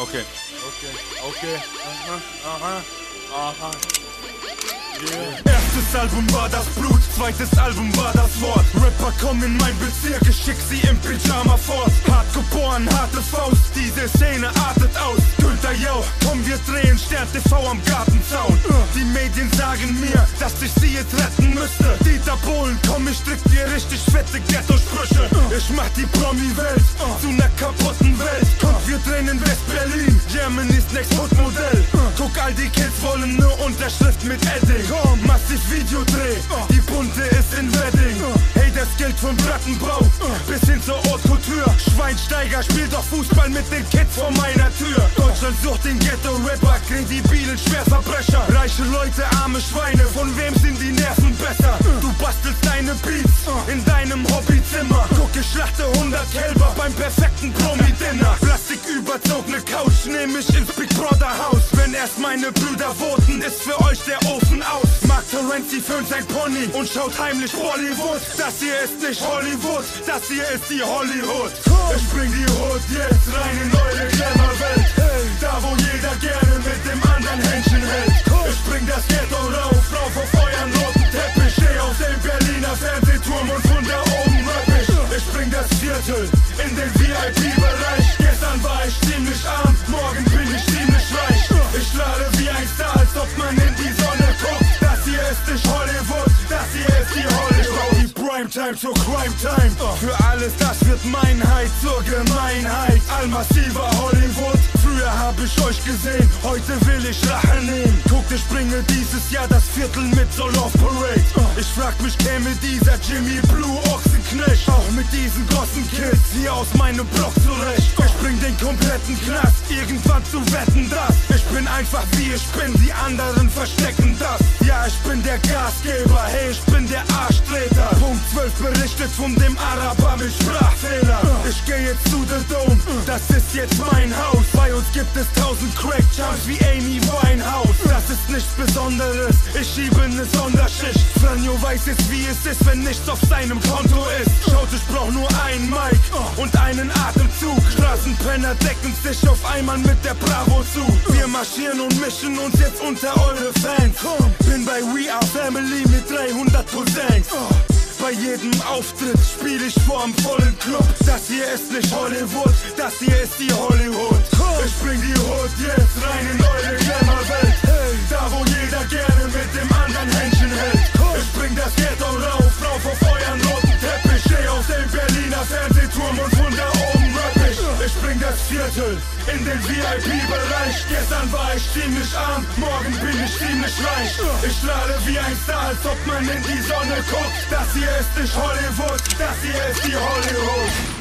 Okay. Okay. Okay. Aha. Aha. Aha. Yeah. Erstes Album war das Blut, zweites Album war das Wort. Rapper kommen in mein Bezirk, ich schick sie im Pyjama fort. Hart geboren, harte Faust, diese Szene artet aus. Günther Jau, komm wir drehen Stern TV am Gartenzaun. Die Medien sagen mir, dass ich sie jetzt retten müsste. Dieter Bohlen, komm ich strick dir richtig fette Ghetto-Sprüche. Ich mach die Promi-Welt zu ner West-Berlin, Germany's Next Hot-Modell. Guck, all die Kids wollen nur Unterschrift mit Edding. Massiv Videodreh, die Bunte ist in Wedding. Hey, das gilt von Plattenbau bis hin zur Haute Couture. Schweinsteiger spielt doch Fußball mit den Kids vor meiner Tür. Deutschland sucht den Ghetto-Rapper, kredibilen Schwerverbrecher. Reiche Leute, arme Schweine, von wem sind die Nerven besser? Du bastelst deine Beats in deinem Hobbyzimmer. Guck, ich schlachte 100 Kälber beim perfekten Promi-Dinner. Erst meine Brüder voten, ist für euch der Ofen aus. Mark Terenzi föhnt sein Pony und schaut heimlich Bollywood. Das hier ist nicht Hollywood, das hier ist die Hollywood. Ich bring die Hood jetzt rein in eure Glamour-Welt. Da wo jeder gerne mit dem anderen Händchen hält. Ich bring das Ghetto rauf, rauf auf euren roten Teppich. Steh auf dem Berliner Fernsehturm und von da oben rap ich. Ich bring das Viertel in den VIP-Bereich. Primetime zur Crime Time. Für alles, das wird Meinheit zur Gemeinheit. Allmassiver Hollywood. Früher hab ich euch gesehen, heute will ich Rache nehmen. Guckt, ich bringe dieses Jahr das Viertel mit so Love Parade. Ich frag mich, käme dieser Jimmy Blue Ochsenknecht auch mit diesen großen Kids hier aus meinem Block zurecht. Ich bring den kompletten Knast irgendwann zu wetten, das. Ich bin einfach wie ich bin, die anderen verstecken das. Ja, ich bin der Gasgeber, hey, ich von dem Araber mit Sprachfehler. Ich geh jetzt zu The Dome, das ist jetzt mein Haus. Bei uns gibt es tausend Crack-Jumps wie Amy Winehouse. Das ist nichts Besonderes, ich schiebe ne Sonderschicht. Franjo weiß jetzt, wie es ist, wenn nichts auf seinem Konto ist. Schaut, ich brauch nur einen Mic und einen Atemzug. Straßenpenner decken sich auf einmal mit der Bravo zu. Wir marschieren und mischen uns jetzt unter eure Fans. Bin bei We Are Family mit 300 Cousins. Bei jedem Auftritt spiel ich vorm vollen Club. Das hier ist nicht Hollywood, das hier ist die Hollywood. Ich bring die Hood jetzt rein in eure in den VIP-Bereich. Gestern war ich ziemlich arm, morgen bin ich ziemlich reich. Ich lade wie ein Star, als ob man in die Sonne guckt. Das hier ist nicht Hollywood, das hier ist die Hollywood.